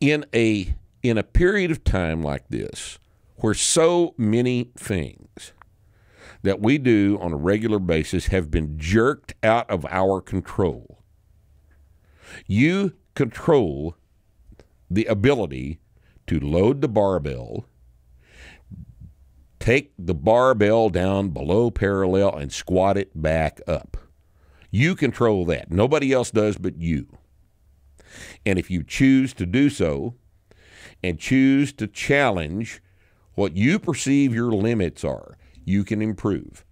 in a in a period of time like this, where so many things that we do on a regular basis have been jerked out of our control, you control the ability to load the barbell, take the barbell down below parallel, and squat it back up. You control that. Nobody else does but you. And if you choose to do so and choose to challenge what you perceive your limits are, you can improve.